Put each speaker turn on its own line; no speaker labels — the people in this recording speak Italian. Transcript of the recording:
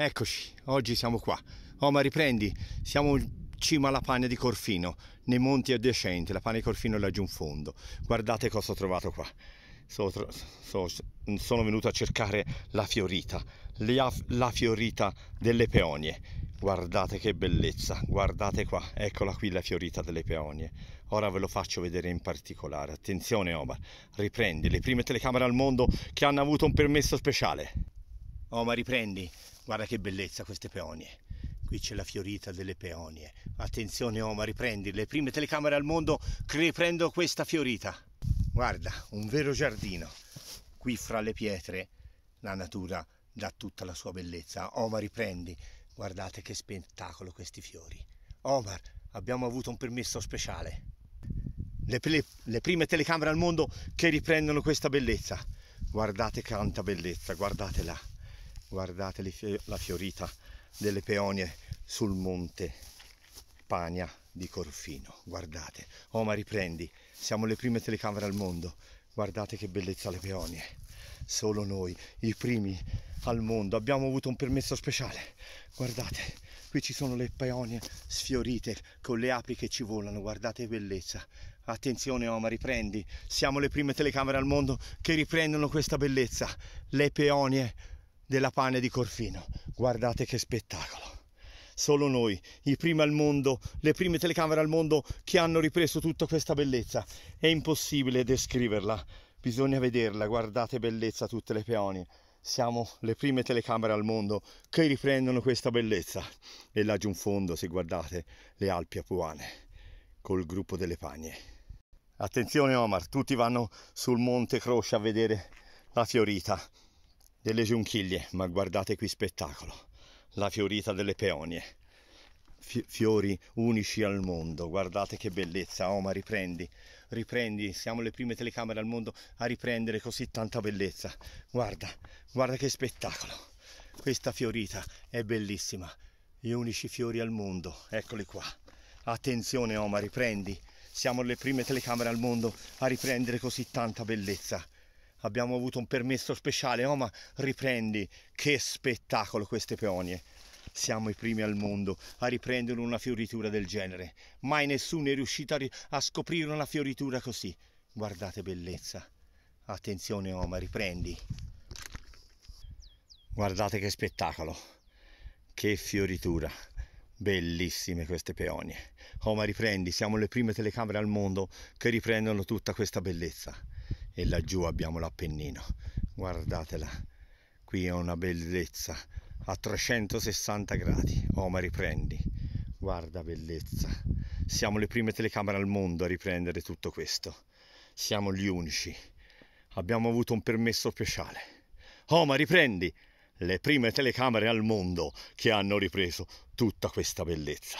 Eccoci, oggi siamo qua. Oh, ma riprendi, siamo in cima alla Pagna di Corfino, nei monti adiacenti, la Pagna di Corfino è laggiù in fondo. Guardate cosa ho trovato qua. So, so, sono venuto a cercare la fiorita, la fiorita delle peonie. Guardate che bellezza, guardate qua, eccola qui la fiorita delle peonie. Ora ve lo faccio vedere in particolare. Attenzione Omar, riprendi le prime telecamere al mondo che hanno avuto un permesso speciale. Omar, riprendi, Guarda che bellezza queste peonie. Qui c'è la fiorita delle peonie. Attenzione Oma, riprendi le prime telecamere al mondo che riprendo questa fiorita. Guarda, un vero giardino. Qui fra le pietre la natura dà tutta la sua bellezza. Omar, riprendi. Guardate che spettacolo questi fiori. Omar, abbiamo avuto un permesso speciale. Le, le, le prime telecamere al mondo che riprendono questa bellezza. Guardate quanta bellezza, guardatela guardate la fiorita delle peonie sul monte Pania di Corfino. Guardate. Oh ma riprendi. Siamo le prime telecamere al mondo. Guardate che bellezza le peonie. Solo noi i primi al mondo. Abbiamo avuto un permesso speciale. Guardate qui ci sono le peonie sfiorite con le api che ci volano. Guardate che bellezza. Attenzione Oma riprendi. Siamo le prime telecamere al mondo che riprendono questa bellezza. Le peonie della pane di Corfino. Guardate che spettacolo. Solo noi, i primi al mondo, le prime telecamere al mondo che hanno ripreso tutta questa bellezza. È impossibile descriverla, bisogna vederla, guardate bellezza tutte le peonie. Siamo le prime telecamere al mondo che riprendono questa bellezza. E laggiù in fondo, se guardate, le Alpi Apuane, col gruppo delle Pagne. Attenzione Omar, tutti vanno sul Monte Croce a vedere la fiorita delle giunchiglie, ma guardate qui spettacolo, la fiorita delle peonie, fiori unici al mondo, guardate che bellezza, oh ma riprendi, riprendi, siamo le prime telecamere al mondo a riprendere così tanta bellezza, guarda, guarda che spettacolo, questa fiorita è bellissima, gli unici fiori al mondo, eccoli qua, attenzione Oma, riprendi, siamo le prime telecamere al mondo a riprendere così tanta bellezza, abbiamo avuto un permesso speciale, oh ma riprendi, che spettacolo queste peonie. Siamo i primi al mondo a riprendere una fioritura del genere. Mai nessuno è riuscito a, a scoprire una fioritura così. Guardate bellezza. Attenzione Oma, riprendi. Guardate che spettacolo. Che fioritura. Bellissime queste peonie. Oma, riprendi. Siamo le prime telecamere al mondo che riprendono tutta questa bellezza e laggiù abbiamo l'Appennino. Guardatela. Qui è una bellezza. A 360 gradi. Oh ma riprendi. Guarda bellezza. Siamo le prime telecamere al mondo a riprendere tutto questo. Siamo gli unici. Abbiamo avuto un permesso speciale. Oh ma riprendi. Le prime telecamere al mondo che hanno ripreso tutta questa bellezza